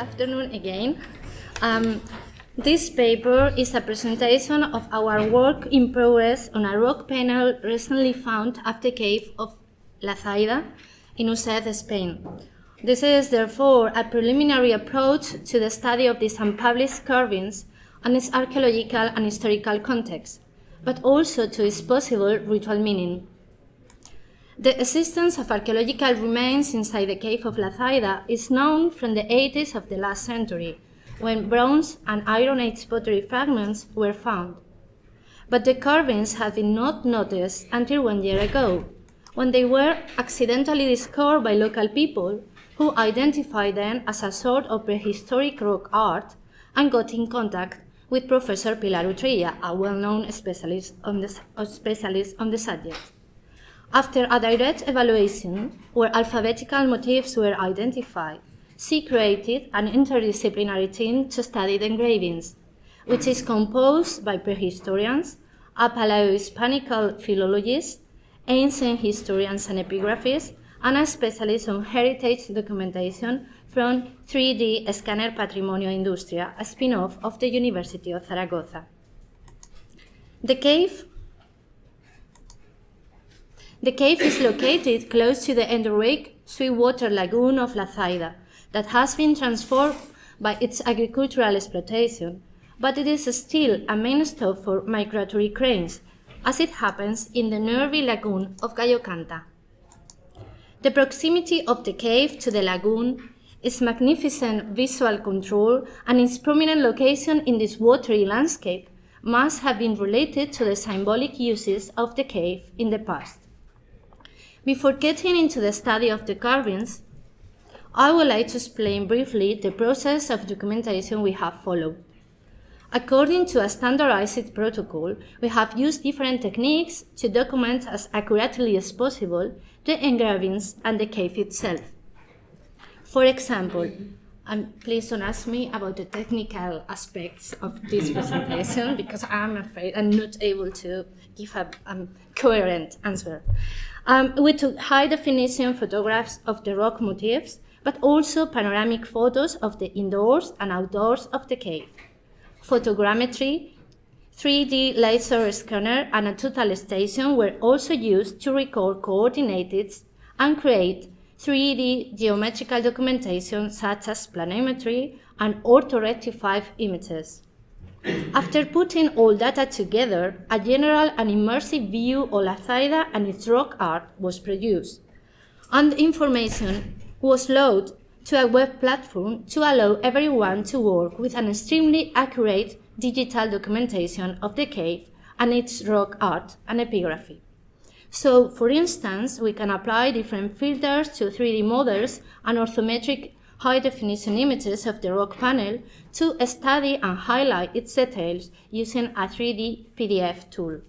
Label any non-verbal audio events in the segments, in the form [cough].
Afternoon again. Um, this paper is a presentation of our work in progress on a rock panel recently found at the cave of La Zaida in Used, Spain. This is therefore a preliminary approach to the study of these unpublished carvings and its archaeological and historical context, but also to its possible ritual meaning. The existence of archaeological remains inside the cave of La Zaida is known from the 80s of the last century, when bronze and Iron Age pottery fragments were found. But the carvings had been not noticed until one year ago, when they were accidentally discovered by local people who identified them as a sort of prehistoric rock art and got in contact with Professor Pilar Utrilla, a well-known specialist specialist on the subject. After a direct evaluation, where alphabetical motifs were identified, she created an interdisciplinary team to study the engravings, which is composed by prehistorians, a Paleo-Hispanical philologist, ancient historians and epigraphists, and a specialist on heritage documentation from 3D Scanner Patrimonio Industria, a spin-off of the University of Zaragoza. The cave the cave is located close to the endorheic sweetwater lagoon of La Zaida that has been transformed by its agricultural exploitation, but it is still a main stop for migratory cranes, as it happens in the Nervi lagoon of Canta. The proximity of the cave to the lagoon, its magnificent visual control, and its prominent location in this watery landscape must have been related to the symbolic uses of the cave in the past. Before getting into the study of the carvings, I would like to explain briefly the process of documentation we have followed. According to a standardized protocol, we have used different techniques to document as accurately as possible the engravings and the cave itself. For example, and please don't ask me about the technical aspects of this [laughs] presentation because I'm afraid I'm not able to give a um, coherent answer. Um, we took high definition photographs of the rock motifs, but also panoramic photos of the indoors and outdoors of the cave. Photogrammetry, 3D laser scanner, and a total station were also used to record coordinates and create 3D geometrical documentation such as planimetry and orthorectified images. After putting all data together, a general and immersive view of La Zaida and its rock art was produced, and information was loaded to a web platform to allow everyone to work with an extremely accurate digital documentation of the cave and its rock art and epigraphy. So, for instance, we can apply different filters to 3D models and orthometric high-definition images of the rock panel to study and highlight its details using a 3D PDF tool.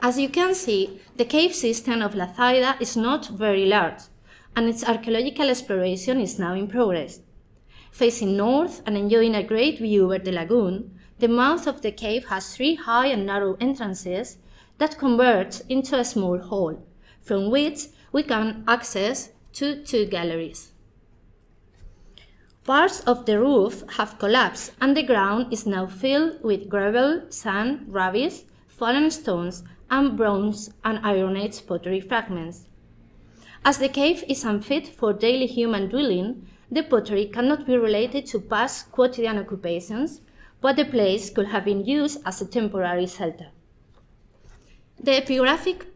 As you can see, the cave system of La Zaida is not very large, and its archaeological exploration is now in progress. Facing north and enjoying a great view over the lagoon, the mouth of the cave has three high and narrow entrances that converge into a small hall, from which we can access to two galleries. Parts of the roof have collapsed and the ground is now filled with gravel, sand, rubbish, fallen stones, and bronze and Iron Age pottery fragments. As the cave is unfit for daily human dwelling, the pottery cannot be related to past quotidian occupations, but the place could have been used as a temporary shelter. The epigraphic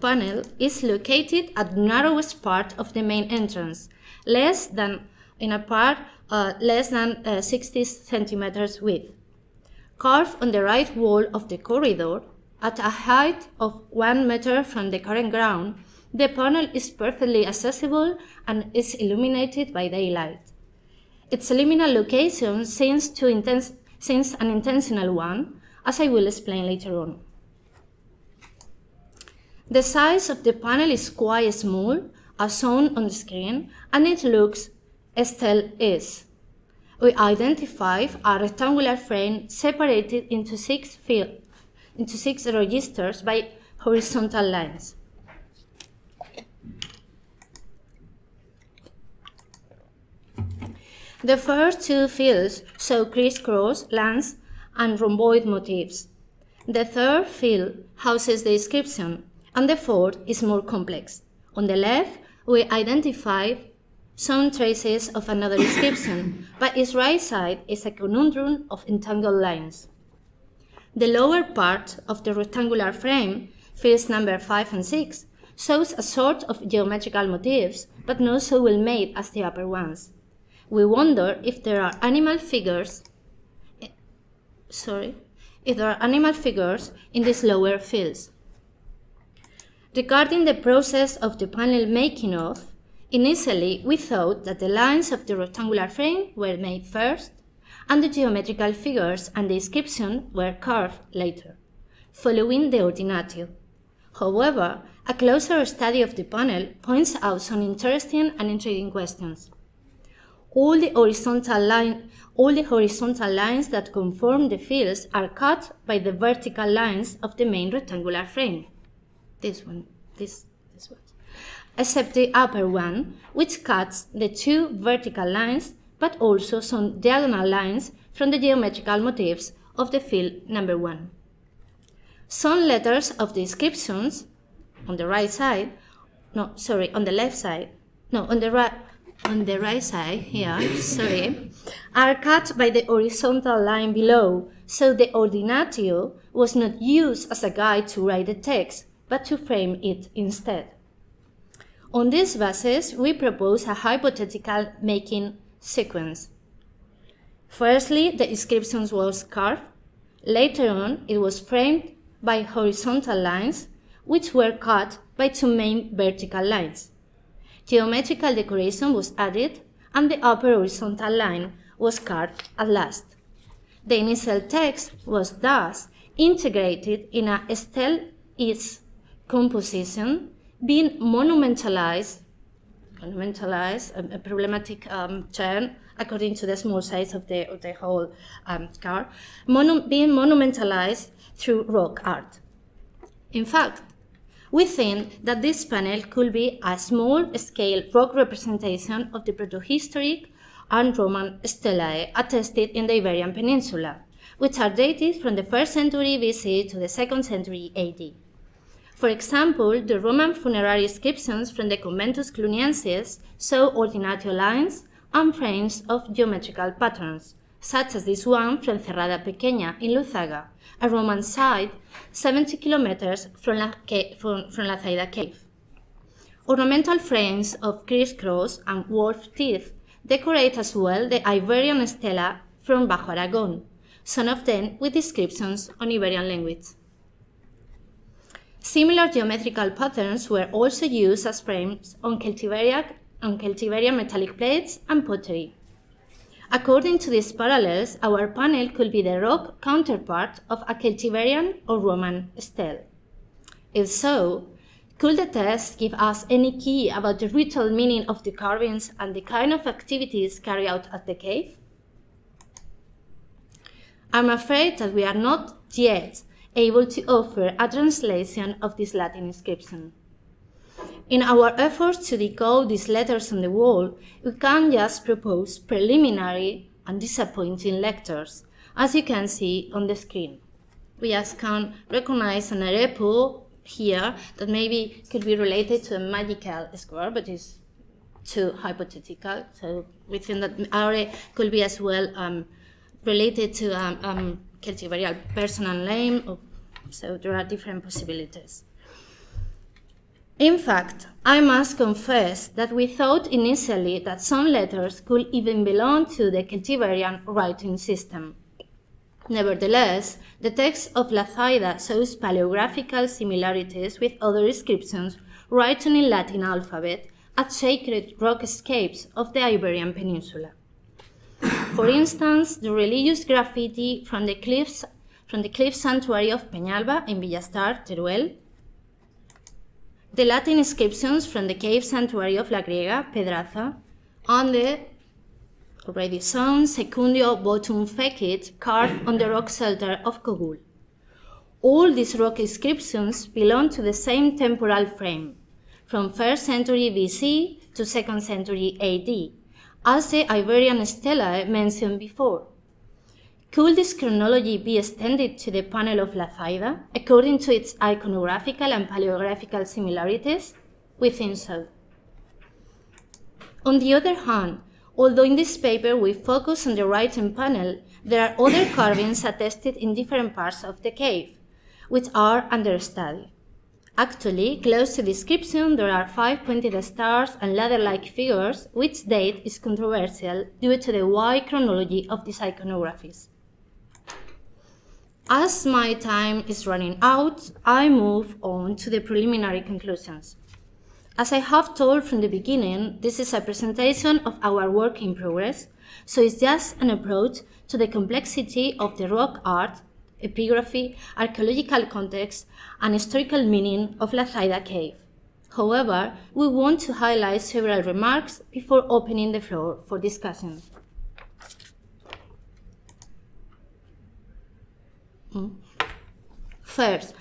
panel is located at the narrowest part of the main entrance, less than in a part uh, less than uh, 60 centimeters width. Carved on the right wall of the corridor, at a height of one meter from the current ground, the panel is perfectly accessible and is illuminated by daylight. Its liminal location seems, to intense, seems an intentional one, as I will explain later on. The size of the panel is quite small, as shown on the screen, and it looks as still is. We identify a rectangular frame separated into six, field, into six registers by horizontal lines. The first two fields show crisscross lines and rhomboid motifs. The third field houses the inscription, and the fourth is more complex. On the left, we identify some traces of another inscription, but its right side is a conundrum of entangled lines. The lower part of the rectangular frame, fields number 5 and 6, shows a sort of geometrical motifs, but not so well made as the upper ones. We wonder if there are animal figures, sorry, if there are animal figures in these lower fields. Regarding the process of the panel making of, initially we thought that the lines of the rectangular frame were made first, and the geometrical figures and the inscription were carved later, following the ordinatio. However, a closer study of the panel points out some interesting and intriguing questions. All the horizontal line, all the horizontal lines that conform the fields are cut by the vertical lines of the main rectangular frame. This one, this, this one. Except the upper one, which cuts the two vertical lines, but also some diagonal lines from the geometrical motifs of the field number one. Some letters of the inscriptions on the right side, no, sorry, on the left side, no, on the right, on the right side here, sorry, are cut by the horizontal line below, so the ordinatio was not used as a guide to write the text, but to frame it instead. On this basis, we propose a hypothetical making sequence. Firstly, the inscription was carved. Later on, it was framed by horizontal lines, which were cut by two main vertical lines. Geometrical decoration was added, and the upper horizontal line was carved at last. The initial text was thus integrated in a stele is composition, being monumentalized, monumentalized, a, a problematic um, term according to the small size of the, of the whole um, car, Monu being monumentalized through rock art. In fact, we think that this panel could be a small-scale rock representation of the protohistoric and Roman stelae attested in the Iberian Peninsula, which are dated from the 1st century BC to the 2nd century AD. For example, the Roman funerary inscriptions from the Conventus Cluniensis show ordinatio lines and frames of geometrical patterns, such as this one from Cerrada Pequeña in Luzaga, a Roman site 70 kilometers from La, from, from La Zaida Cave. Ornamental frames of crisscross and wolf teeth decorate as well the Iberian stela from Bajo Aragon, some of them with descriptions on Iberian language. Similar geometrical patterns were also used as frames on Celtiberian, on Celtiberian metallic plates and pottery. According to these parallels, our panel could be the rock counterpart of a Celtiberian or Roman stele. If so, could the test give us any key about the ritual meaning of the carvings and the kind of activities carried out at the cave? I'm afraid that we are not yet able to offer a translation of this Latin inscription. In our efforts to decode these letters on the wall, we can just propose preliminary and disappointing lectures, as you can see on the screen. We just can recognize an arepo here that maybe could be related to a magical square, but is too hypothetical. So we think that are could be as well um, related to um, um, Celtiberian personal name. So there are different possibilities. In fact, I must confess that we thought initially that some letters could even belong to the Celtiberian writing system. Nevertheless, the text of La Zaida shows paleographical similarities with other inscriptions written in Latin alphabet at sacred rockscapes of the Iberian Peninsula. For instance, the religious graffiti from the cliffs from the cliff sanctuary of Peñalba in Villastar, Teruel, the Latin inscriptions from the cave sanctuary of La Griega, Pedraza, and the already shown Secundio Votum Fecit carved on the rock shelter of Cogul. All these rock inscriptions belong to the same temporal frame, from 1st century BC to 2nd century AD, as the Iberian stelae mentioned before. Could this chronology be extended to the panel of La Zaida according to its iconographical and paleographical similarities? We think so. On the other hand, although in this paper we focus on the writing panel, there are other [coughs] carvings attested in different parts of the cave, which are under study. Actually, close to the description, there are five pointed stars and ladder-like figures, which date is controversial due to the wide chronology of these iconographies. As my time is running out, I move on to the preliminary conclusions. As I have told from the beginning, this is a presentation of our work in progress, so it's just an approach to the complexity of the rock art epigraphy, archaeological context, and historical meaning of La Zaida cave. However, we want to highlight several remarks before opening the floor for discussion. Mm-hmm. First,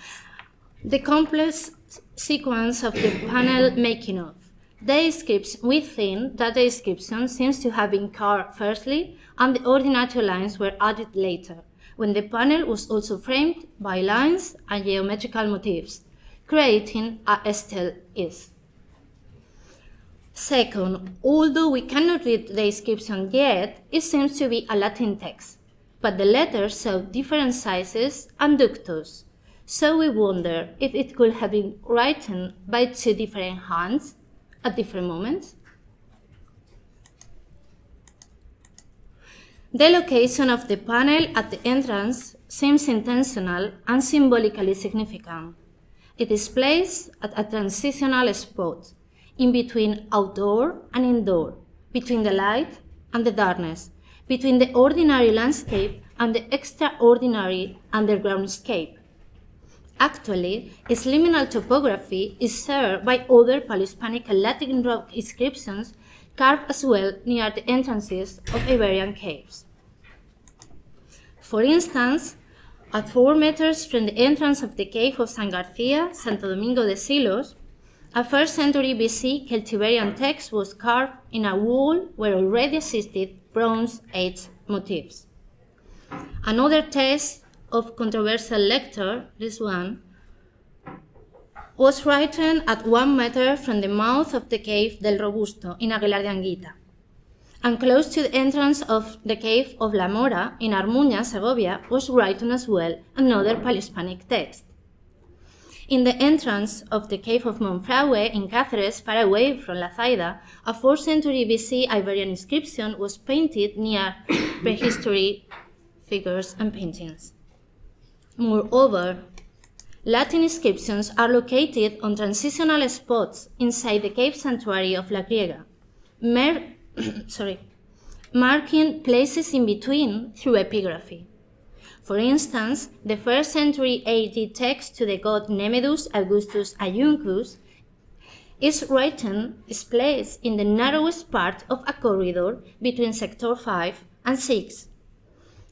the complex sequence of the panel making of. The description, within that description seems to have been carved firstly and the ordinatio lines were added later when the panel was also framed by lines and geometrical motifs, creating a stele is. Second, although we cannot read the inscription yet, it seems to be a Latin text, but the letters show different sizes and ductus, so we wonder if it could have been written by two different hands at different moments. The location of the panel at the entrance seems intentional and symbolically significant. It is placed at a transitional spot in between outdoor and indoor, between the light and the darkness, between the ordinary landscape and the extraordinary undergroundscape. Actually, its liminal topography is shared by other Paleohispanic and Latin rock inscriptions carved as well near the entrances of Iberian caves. For instance, at 4 meters from the entrance of the cave of San Garcia, Santo Domingo de Silos, a 1st century BC Celtiberian text was carved in a wall where already existed Bronze Age motifs. Another text of controversial lecture, this one, was written at one meter from the mouth of the cave del Robusto in Aguilar de Anguita and close to the entrance of the cave of La Mora in Armuña, Segovia, was written as well another Paleohispanic text. In the entrance of the cave of Monfragüe in Cáceres, far away from La Zaida, a 4th century BC Iberian inscription was painted near [coughs] prehistory figures and paintings. Moreover, Latin inscriptions are located on transitional spots inside the cave sanctuary of La Griega, mer [coughs] sorry, marking places in between through epigraphy. For instance, the first century AD text to the god Nemedus Augustus Auguncus is written is placed in the narrowest part of a corridor between sector 5 and 6.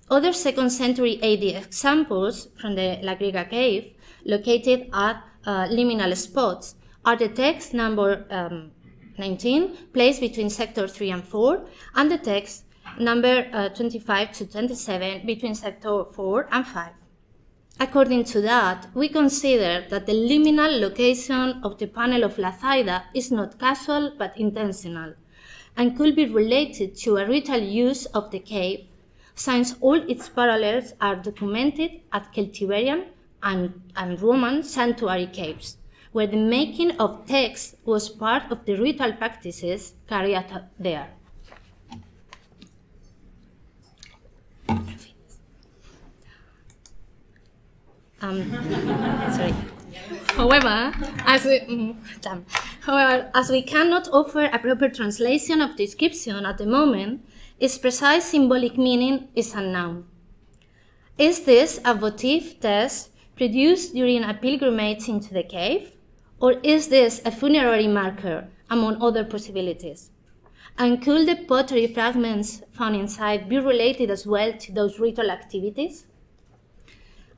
Other 2nd century AD examples from the La Griega cave, located at uh, liminal spots, are the text number um, 19, placed between sector 3 and 4, and the text number uh, 25 to 27 between sector 4 and 5. According to that, we consider that the liminal location of the panel of La Zaida is not casual but intentional, and could be related to a ritual use of the cave, since all its parallels are documented at Celtiberian and, and Roman sanctuary caves where the making of text was part of the ritual practices carried out there. Um, sorry. However, as we, mm, however, as we cannot offer a proper translation of the description at the moment, its precise symbolic meaning is unknown. Is this a votive text produced during a pilgrimage into the cave? Or is this a funerary marker, among other possibilities? And could the pottery fragments found inside be related as well to those ritual activities?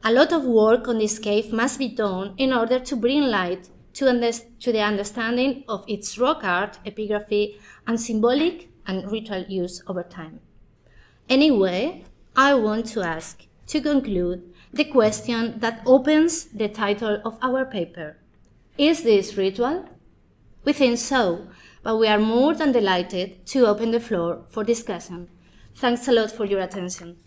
A lot of work on this cave must be done in order to bring light to, to the understanding of its rock art, epigraphy, and symbolic and ritual use over time. Anyway, I want to ask, to conclude, the question that opens the title of our paper. Is this ritual? We think so, but we are more than delighted to open the floor for discussion. Thanks a lot for your attention.